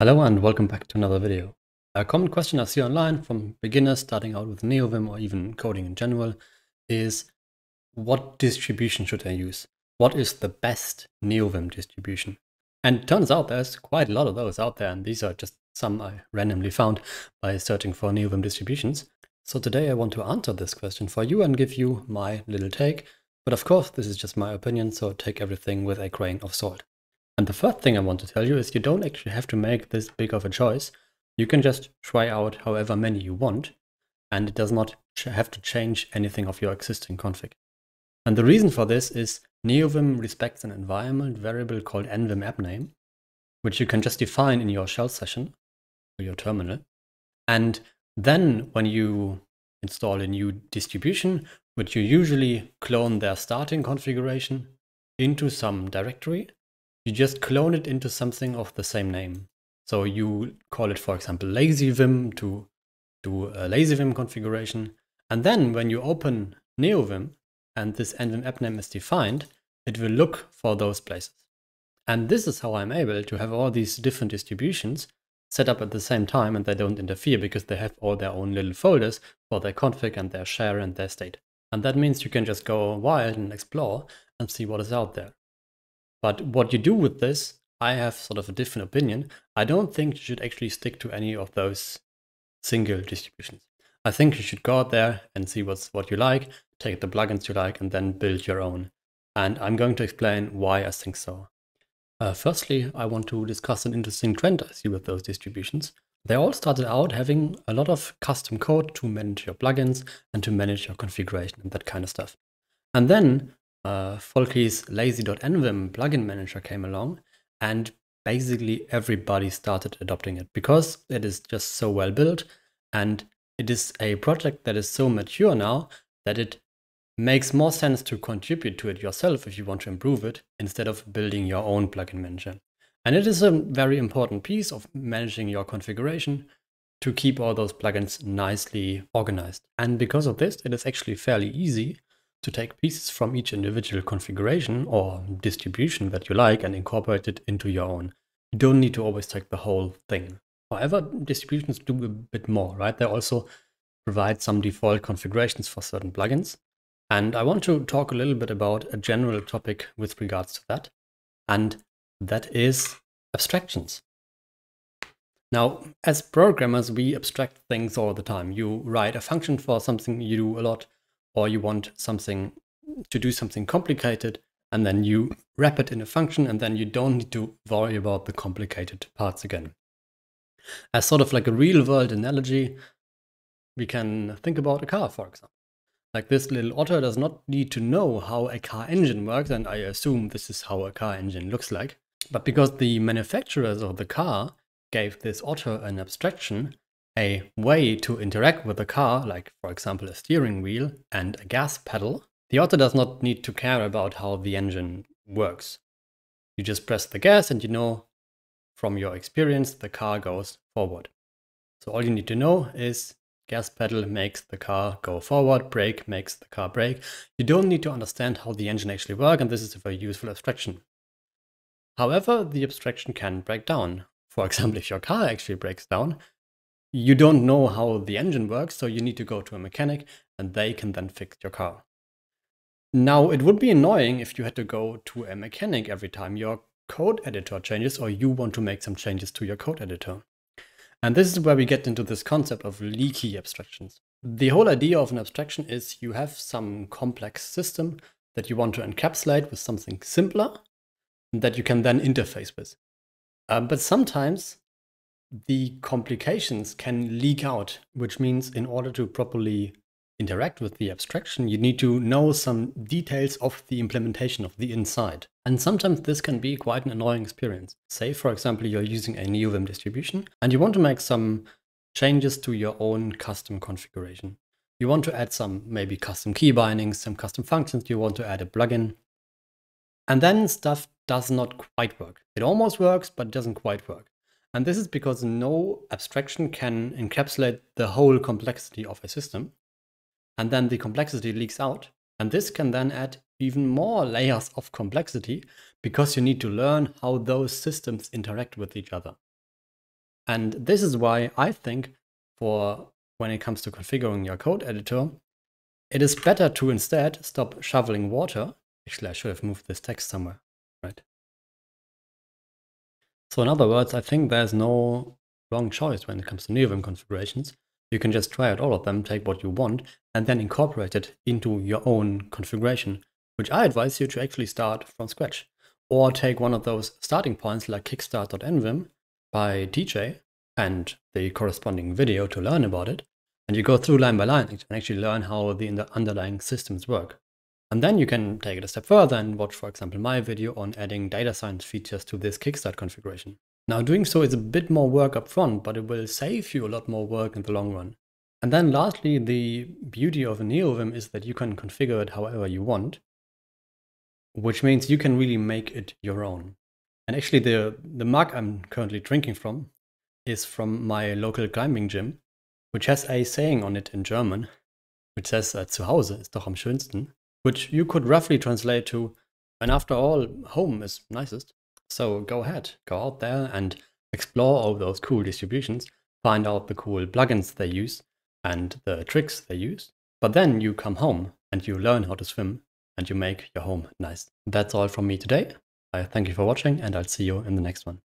Hello and welcome back to another video. A common question I see online from beginners starting out with NeoVim or even coding in general is what distribution should I use? What is the best NeoVim distribution? And turns out there's quite a lot of those out there and these are just some I randomly found by searching for NeoVim distributions. So today I want to answer this question for you and give you my little take. But of course this is just my opinion so take everything with a grain of salt. And the first thing I want to tell you is you don't actually have to make this big of a choice. You can just try out however many you want, and it does not have to change anything of your existing config. And the reason for this is NeoVim respects an environment variable called nvim appname, which you can just define in your shell session or your terminal. And then when you install a new distribution, which you usually clone their starting configuration into some directory, you just clone it into something of the same name. So you call it, for example, lazyvim to do a lazyvim configuration. And then when you open neovim and this nvim app name is defined, it will look for those places. And this is how I'm able to have all these different distributions set up at the same time and they don't interfere because they have all their own little folders for their config and their share and their state. And that means you can just go wild and explore and see what is out there. But what you do with this, I have sort of a different opinion. I don't think you should actually stick to any of those single distributions. I think you should go out there and see what's what you like, take the plugins you like, and then build your own. And I'm going to explain why I think so. Uh, firstly, I want to discuss an interesting trend I see with those distributions. They all started out having a lot of custom code to manage your plugins and to manage your configuration and that kind of stuff. And then uh, Folke's lazy.nvim plugin manager came along and basically everybody started adopting it because it is just so well built and it is a project that is so mature now that it makes more sense to contribute to it yourself if you want to improve it instead of building your own plugin manager. And it is a very important piece of managing your configuration to keep all those plugins nicely organized. And because of this, it is actually fairly easy to take pieces from each individual configuration or distribution that you like and incorporate it into your own. You don't need to always take the whole thing. However, distributions do a bit more, right? They also provide some default configurations for certain plugins. And I want to talk a little bit about a general topic with regards to that. And that is abstractions. Now, as programmers, we abstract things all the time. You write a function for something you do a lot or you want something to do something complicated and then you wrap it in a function and then you don't need to worry about the complicated parts again. As sort of like a real world analogy, we can think about a car, for example. Like this little otter does not need to know how a car engine works, and I assume this is how a car engine looks like. But because the manufacturers of the car gave this otter an abstraction, a way to interact with the car, like for example a steering wheel and a gas pedal, the otter does not need to care about how the engine works. You just press the gas and you know from your experience the car goes forward. So all you need to know is gas pedal makes the car go forward, brake makes the car brake. You don't need to understand how the engine actually works and this is a very useful abstraction. However, the abstraction can break down. For example, if your car actually breaks down, you don't know how the engine works, so you need to go to a mechanic and they can then fix your car. Now, it would be annoying if you had to go to a mechanic every time your code editor changes or you want to make some changes to your code editor. And this is where we get into this concept of leaky abstractions. The whole idea of an abstraction is you have some complex system that you want to encapsulate with something simpler that you can then interface with. Um, but sometimes the complications can leak out, which means in order to properly interact with the abstraction, you need to know some details of the implementation of the inside. And sometimes this can be quite an annoying experience. Say, for example, you're using a NeoVim distribution and you want to make some changes to your own custom configuration. You want to add some maybe custom key bindings, some custom functions, you want to add a plugin. And then stuff does not quite work. It almost works, but doesn't quite work. And this is because no abstraction can encapsulate the whole complexity of a system. And then the complexity leaks out. And this can then add even more layers of complexity because you need to learn how those systems interact with each other. And this is why I think for when it comes to configuring your code editor, it is better to instead stop shoveling water. Actually, I should have moved this text somewhere, right? So in other words, I think there's no wrong choice when it comes to NeoVim configurations. You can just try out all of them, take what you want, and then incorporate it into your own configuration, which I advise you to actually start from scratch. Or take one of those starting points like kickstart.nvim by TJ and the corresponding video to learn about it, and you go through line by line and actually learn how the underlying systems work. And then you can take it a step further and watch, for example, my video on adding data science features to this Kickstart configuration. Now doing so is a bit more work up front, but it will save you a lot more work in the long run. And then lastly, the beauty of a NeoVim is that you can configure it however you want, which means you can really make it your own. And actually the, the mug I'm currently drinking from is from my local climbing gym, which has a saying on it in German, which says äh, Zuhause ist doch am schönsten, which you could roughly translate to, and after all, home is nicest. So go ahead, go out there and explore all those cool distributions, find out the cool plugins they use and the tricks they use. But then you come home and you learn how to swim and you make your home nice. That's all from me today. I thank you for watching and I'll see you in the next one.